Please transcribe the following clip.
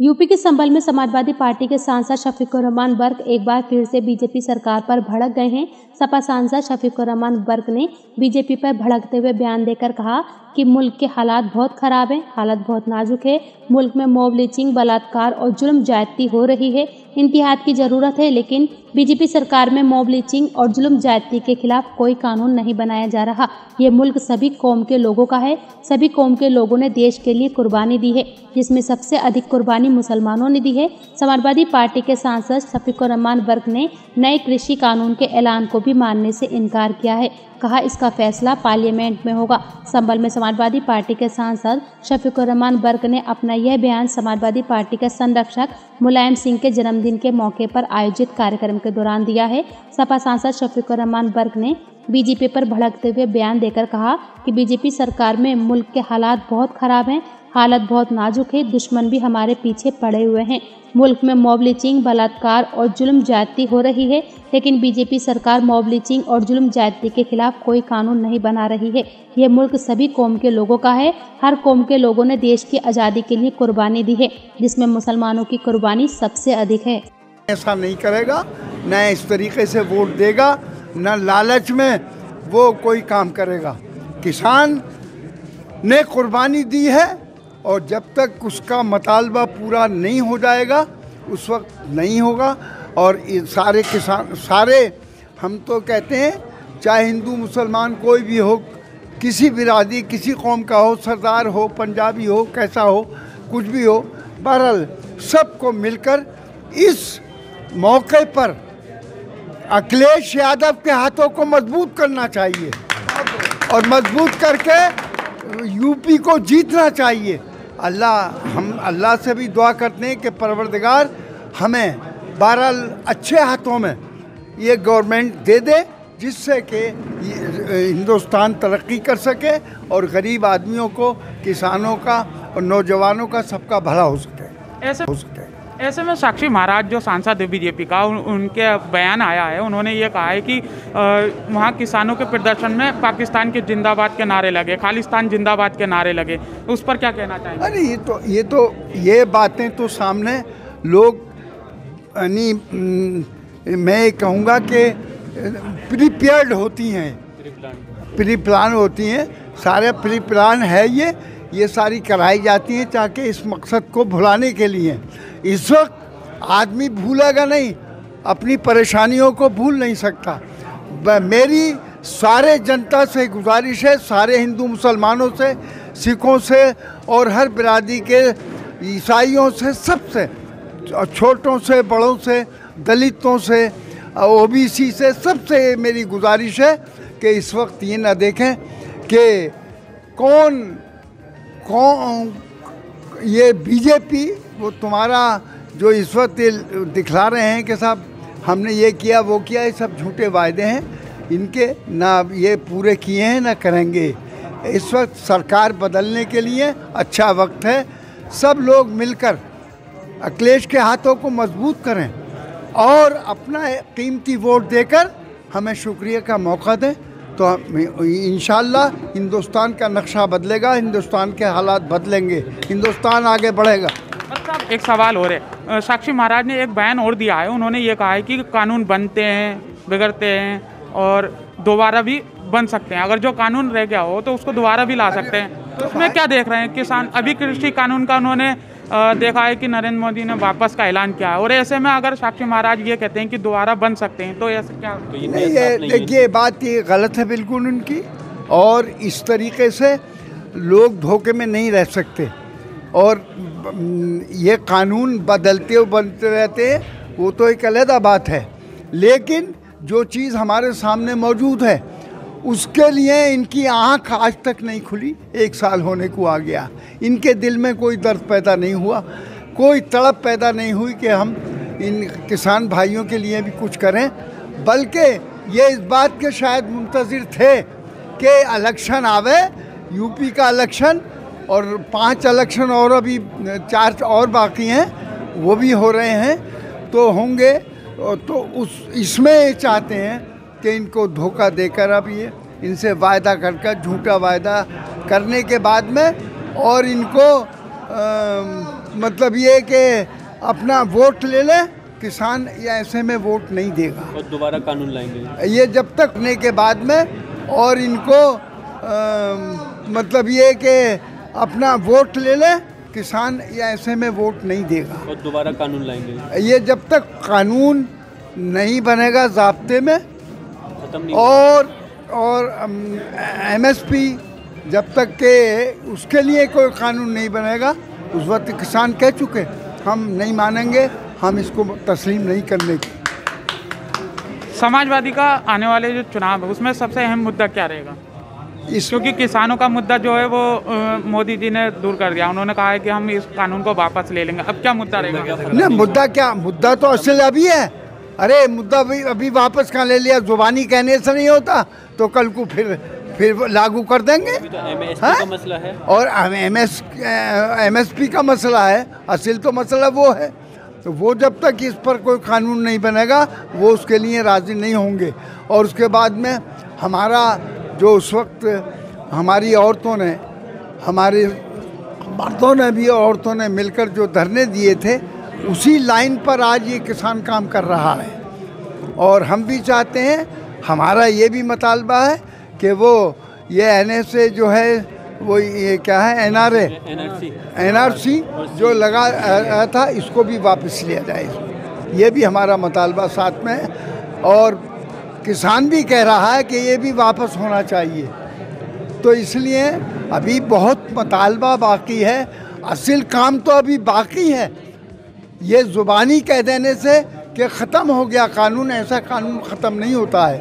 UP के संभल में Samajwadi party के सांसद शफीकुर रहमान वर्क एक बार फिर से बीजेपी सरकार पर भड़क गए हैं। सपा सांसद शफीकुर रहमान वर्क ने बीजेपी पर भड़कते हुए बयान देकर कहा कि मुल्क के हालात बहुत खराब हैं, हालत बहुत नाजुक है। मुल्क में मोब लिचिंग, बलात्कार और जुर्म जायती हो रही है। इंतिहाद की ज़रूरत है, लेकिन बीजेपी सरकार में मॉब लिचिंग और जुल्म जायती के खिलाफ कोई कानून नहीं बनाया जा रहा। ये मुल्क सभी कौम के लोगों का है। सभी कौम के लोगों ने देश के लिए कुर्बानी दी है, जिसमें सबसे अधिक कुर्बानी मुसलमानों ने दी है। समाजवादी पार्टी के सांसद शफीकुर रहमान वर्क ने नए कृषि कानून के ऐलान को भी मानने से इनकार किया है। कहा, इसका फैसला पार्लियामेंट में होगा। संभल में समाजवादी पार्टी के सांसद शफीकुर रहमान वर्क ने अपना यह बयान समाजवादी पार्टी के संरक्षक मुलायम सिंह के जन्मदिन के मौके पर आयोजित कार्यक्रम के दौरान दिया है। सपा सांसद शफीकुर रहमान बर्ग ने बीजेपी पर भड़कते हुए बयान देकर कहा कि बीजेपी सरकार में मुल्क के हालात बहुत खराब हैं। हालत बहुत नाजुक है। दुश्मन भी हमारे पीछे पड़े हुए हैं। मुल्क में मॉब बलात्कार और जुल्म जाती हो रही है, लेकिन बीजेपी सरकार मॉब और जुल्म जाती के खिलाफ कोई कानून नहीं बना रही है। ये मुल्क सभी कौम के लोगों का है। हर कौम के लोगों ने देश की आज़ादी के लिए कुर्बानी दी है, जिसमें मुसलमानों की कुर्बानी सबसे अधिक है। ऐसा नहीं करेगा, न इस तरीके से वोट देगा, न लालच में वो कोई काम करेगा। किसान ने कुर्बानी दी है और जब तक उसका मतालबा पूरा नहीं हो जाएगा, उस वक्त नहीं होगा। और सारे किसान, सारे, हम तो कहते हैं, चाहे हिंदू, मुसलमान, कोई भी हो, किसी बिरादरी किसी कौम का हो, सरदार हो, पंजाबी हो, कैसा हो, कुछ भी हो, बहरहाल सबको मिलकर इस मौके पर अखिलेश यादव के हाथों को मज़बूत करना चाहिए। और मज़बूत करके यूपी को जीतना चाहिए। अल्लाह हम अल्लाह से भी दुआ करते हैं कि परवरदगार हमें बहरहाल अच्छे हाथों में ये गवर्नमेंट दे दे जिससे कि हिंदुस्तान तरक्की कर सके और गरीब आदमियों को किसानों का और नौजवानों का सबका भला हो सके। ऐसा हो सके। ऐसे में साक्षी महाराज जो सांसद है बीजेपी का उन, उनके बयान आया है। उन्होंने ये कहा है कि वहाँ किसानों के प्रदर्शन में पाकिस्तान के जिंदाबाद के नारे लगे खालिस्तान जिंदाबाद के नारे लगे। उस पर क्या कहना चाहिए अरे ये तो ये तो ये बातें तो सामने लोग यानी मैं ये कहूँगा कि प्रिपेयर्ड होती हैं। प्री प्लान होती हैं। सारे प्री प्लान है ये ये सारी कराई जाती हैं ताकि इस मकसद को भुलाने के लिए। इस वक्त आदमी भूलेगा नहीं, अपनी परेशानियों को भूल नहीं सकता। मेरी सारे जनता से गुजारिश है, सारे हिंदू मुसलमानों से, सिखों से और हर बिरादरी के ईसाइयों से, सबसे, छोटों से, बड़ों से, दलितों से, ओबीसी से, सबसे मेरी गुजारिश है कि इस वक्त ये ना देखें कि कौन कौन, ये बीजेपी वो तुम्हारा जो इस वक्त दिखला रहे हैं कि साहब, हमने ये किया, वो किया, ये सब झूठे वायदे हैं। इनके ना ये पूरे किए हैं, ना करेंगे। इस वक्त सरकार बदलने के लिए अच्छा वक्त है। सब लोग मिलकर अखिलेश के हाथों को मज़बूत करें और अपना कीमती वोट देकर हमें शुक्रिया का मौका दें। तो इन हिंदुस्तान का नक्शा बदलेगा, हिंदुस्तान के हालात बदलेंगे। हिंदुस्तान आगे बढ़ेगा। एक सवाल और है। साक्षी महाराज ने एक बयान और दिया है। उन्होंने ये कहा है कि कानून बनते हैं बिगड़ते हैं और दोबारा भी बन सकते हैं। अगर जो कानून रह गया हो तो उसको दोबारा भी ला सकते हैं। तो उसमें क्या देख रहे हैं? किसान अभी कृषि कानून का उन्होंने देखा है कि नरेंद्र मोदी ने वापस का ऐलान किया है। और ऐसे में अगर साक्षी महाराज ये कहते हैं कि दोबारा बन सकते हैं तो ऐसे क्या तो ये देखिए बात ये गलत है बिल्कुल उनकी। और इस तरीके से लोग धोखे में नहीं रह सकते। और ये कानून बदलते बनते रहते हैं, वो तो एक अलहदा बात है। लेकिन जो चीज़ हमारे सामने मौजूद है, उसके लिए इनकी आँख आज तक नहीं खुली, एक साल होने को आ गया। इनके दिल में कोई दर्द पैदा नहीं हुआ, कोई तड़प पैदा नहीं हुई कि हम इन किसान भाइयों के लिए भी कुछ करें, बल्कि ये इस बात के शायद मुंतज़र थे कि इलेक्शन आवे, यूपी का इलेक्शन और पाँच इलेक्शन और अभी चार और बाकी हैं वो भी हो रहे हैं तो होंगे। तो उस इसमें चाहते हैं कि इनको धोखा देकर अब ये इनसे वायदा कर झूठा वायदा करने के बाद में और इनको आ, मतलब ये कि अपना वोट ले लें किसान या ऐसे में वोट नहीं देगा। और दोबारा कानून लाएँगे। ये जब तक होने के बाद में और इनको अ, मतलब ये कि अपना वोट ले ले किसान ये ऐसे में वोट नहीं देगा। और दोबारा कानून लाएँगे? ये जब तक कानून नहीं बनेगा जब्ते में खत्म नहीं और और एमएसपी जब तक के उसके लिए कोई कानून नहीं बनेगा उस वक्त किसान कह चुके हम नहीं मानेंगे हम इसको तस्लीम नहीं करने की। समाजवादी का आने वाले जो चुनाव है उसमें सबसे अहम मुद्दा क्या रहेगा? इस क्योंकि किसानों का मुद्दा जो है वो मोदी जी ने दूर कर दिया। उन्होंने कहा है कि हम इस कानून को वापस ले लेंगे। अब क्या मुद्दा रहेगा? नहीं मुद्दा क्या? मुद्दा तो असल अभी है। अरे मुद्दा अभी अभी वापस कहाँ ले लिया? जुबानी कहने से नहीं होता। तो कल को फिर फिर लागू कर देंगे। तो एमएसपी हाँ? का मसला है। और M S M S P का मसला है। असल तो मसला वो है। तो वो जब तक इस पर कोई कानून नहीं बनेगा वो उसके लिए राज़ी नहीं होंगे। और उसके बाद में हमारा जो उस वक्त हमारी औरतों ने, हमारे मर्दों ने भी औरतों ने मिलकर जो धरने दिए थे, उसी लाइन पर आज ये किसान काम कर रहा है। और हम भी चाहते हैं, हमारा ये भी मतालबा है कि वो, ये एन से जो है, वो ये क्या है एन आर एनआरसी एनआरसी जो लगा था, इसको भी वापस लिया जाए। ये भी हमारा मतालबा साथ में है। और किसान भी कह रहा है कि ये भी वापस होना चाहिए। तो इसलिए अभी बहुत मतालबा बाकी है। असल काम तो अभी बाकी है। ये ज़ुबानी कह देने से कि ख़त्म हो गया कानून, ऐसा कानून ख़त्म नहीं होता है।